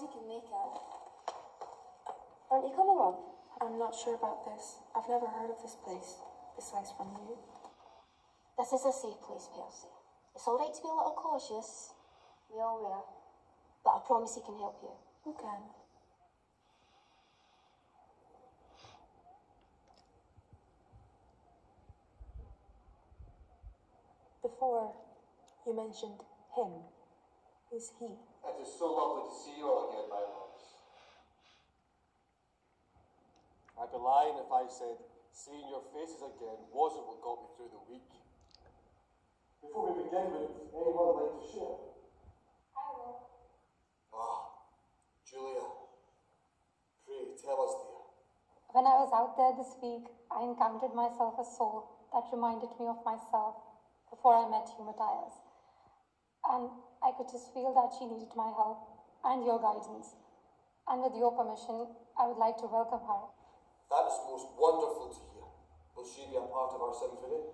you can make it. Aren't you coming on? I'm not sure about this. I've never heard of this place, besides from you. This is a safe place, Percy. It's all right to be a little cautious. We all were. But I promise he can help you. Who can? Before, you mentioned him. Who's he? It is so lovely to see you all again, my loves. I'd be lying if I said seeing your faces again wasn't what got me through the week. Before we begin, would anyone like to share? I will. Ah, Julia, pray tell us, dear. When I was out there this week, I encountered myself a soul that reminded me of myself before I met you, Mathias. And I could just feel that she needed my help and your guidance. And with your permission, I would like to welcome her. That is most wonderful to hear. Will she be a part of our symphony?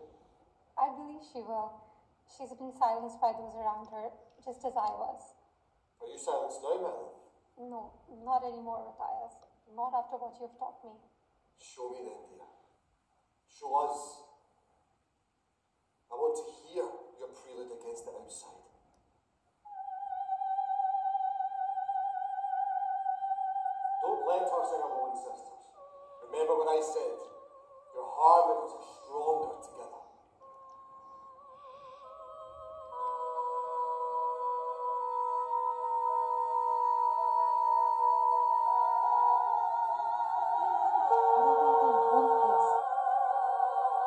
I believe she will. She's been silenced by those around her, just as I was. Are you silenced now, my love? No, not anymore, Mathias. Not after what you've taught me. Show me then, dear. Show us. I want to hear I said. Your harmonies are stronger together.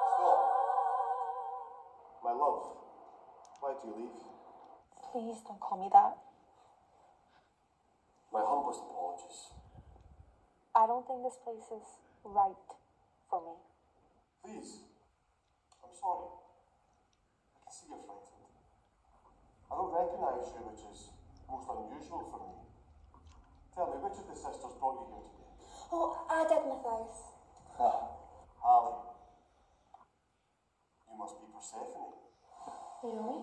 Stop. My love, why do you leave? Please don't call me that. My humblest apologies. I don't think this place is right for me. Please. I'm sorry. I can see you're frightened. I don't recognise you, which is most unusual for me. Tell me, which of the sisters brought you here today? Oh, I did, Mathias. Ah, Hallie. You must be Persephone. You know me?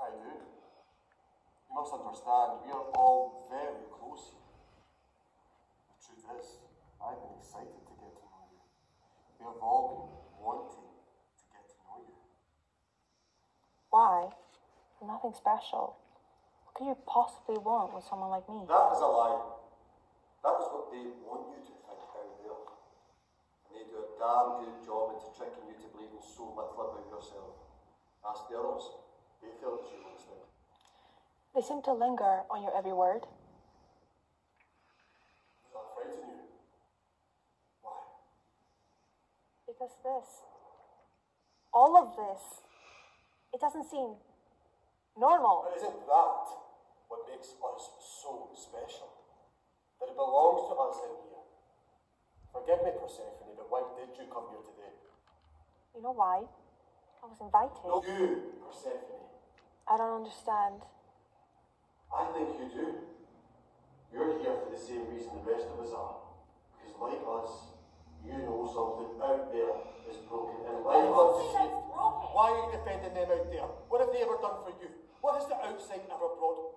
I do. You must understand, we are all very close here. The truth is, excited to get to know you. We have all been wanting to get to know you. Why? I'm nothing special. What could you possibly want with someone like me? That is a lie. That is what they want you to think down there. And they do a damn good job into tricking you to believing so little about yourself. Ask the others. They feel your instinct. They seem to linger on your every word. Does that frighten you? Why? Because this, all of this, it doesn't seem normal. But isn't that what makes us so special? That it belongs to us in here. Forgive me, Persephone, but why did you come here today? You know why? I was invited. No, you, Persephone. I don't understand. I think you do. You're here for the same reason the rest of us are. Because like us, you know something out there is broken. And you- why are you defending them out there? What have they ever done for you? What has the outside ever brought you?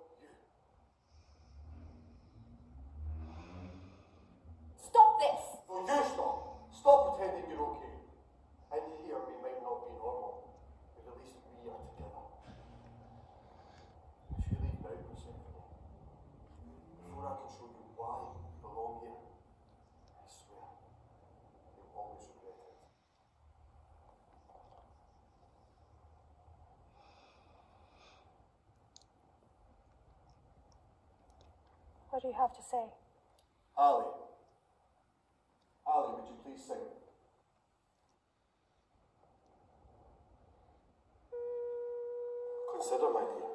Stop this! Will you stop? Stop pretending you're okay. In here, we might not be normal, but at least we are together. If you leave now, Persephone, before I can show you why you belong here, I swear, you'll always regret it. What do you have to say? Ali. Ali, would you please sing? Consider, my dear,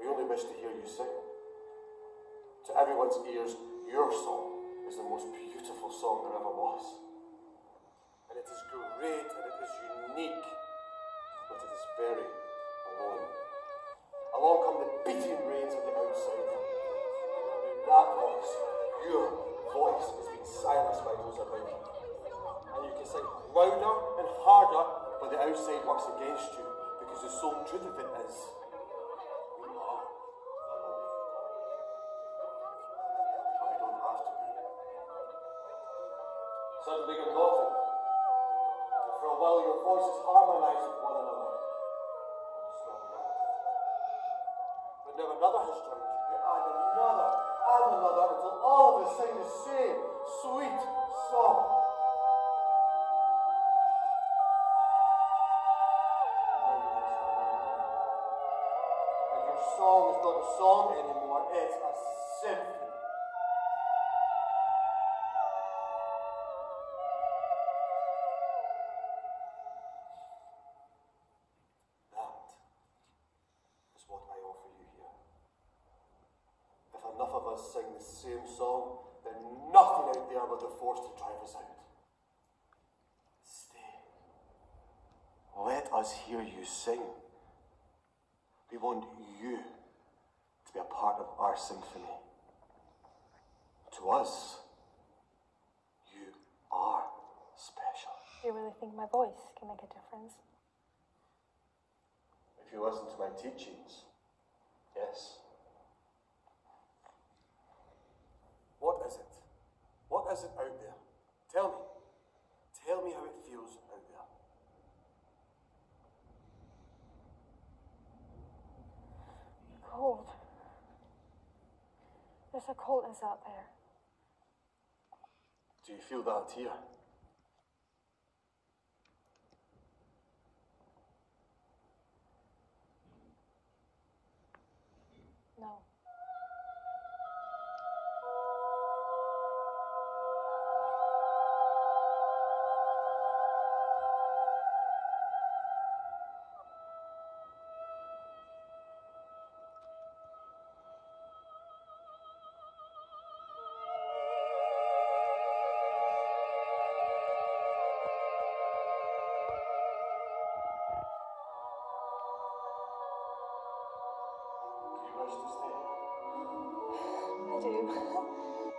we only wish to hear you sing. To everyone's ears, your song is the most beautiful song there ever was. And it is great and it is unique, but it is very alone. Along come the beating that voice, your voice, is being silenced by those around you. And you can say louder and harder, but the outside works against you because the sole truth of it is suddenly you're nothing. And for a while your voices harmonize with one another. But then another has joined and another and another, until all of us sing the same sweet song. And your song is not a song anymore, it's a symphony. Us sing the same song, then nothing out there will be forced to drive us out. Stay. Let us hear you sing. We want you to be a part of our symphony. To us, you are special. Do you really think my voice can make a difference? If you listen to my teachings, yes. What is it? What is it out there? Tell me. Tell me how it feels out there. Cold. There's a coldness out there. Do you feel that here? No. To? I do.